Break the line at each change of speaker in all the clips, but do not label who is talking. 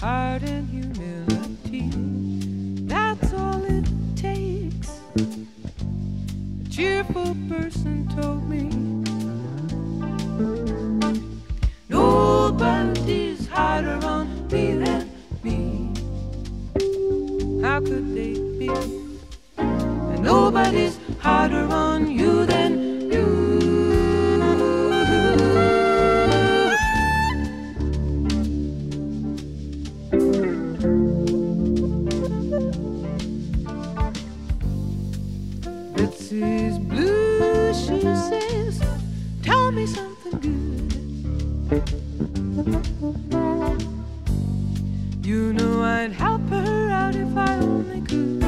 heart and humility. That's all it takes. A cheerful person told me. Nobody's harder on me than me. How could they be? And nobody's harder on you Betsy's blue, she says, tell me something good. You know I'd help her out if I only could.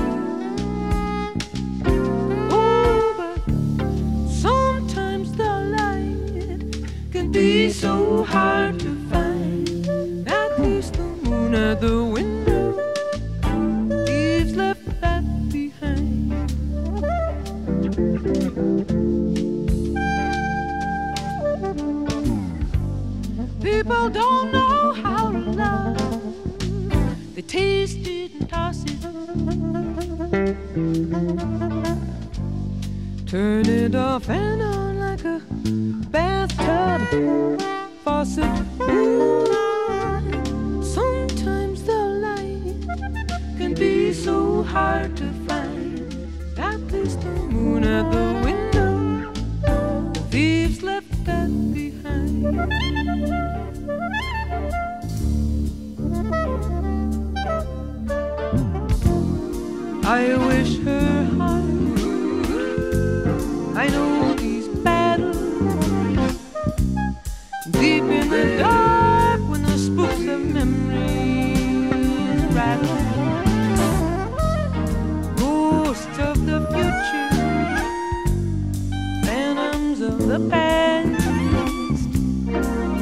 Oh, but sometimes the light can be so hard to People don't know how to love. They taste it and toss it. Turn it off and on like a bathtub faucet. Sometimes the light can be so hard to find. At the moon at the window, the thieves left that behind. I wish her heart. I know these battles deep in the dark when the spooks of memory rattle. The past.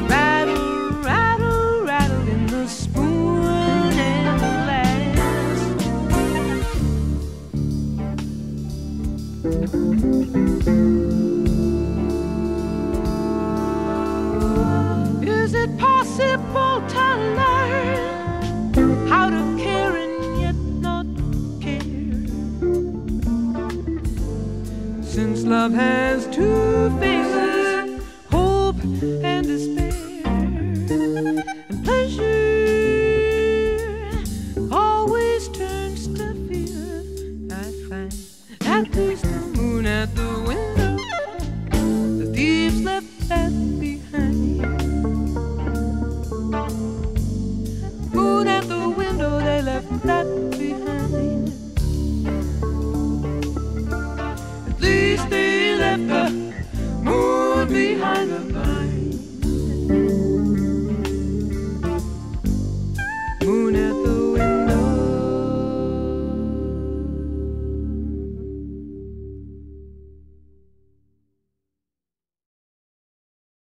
Rattle, rattle, rattle in the spoon and the glass. Is it possible Since love has two faces, hope and despair, and pleasure always turns to fear, I find that there's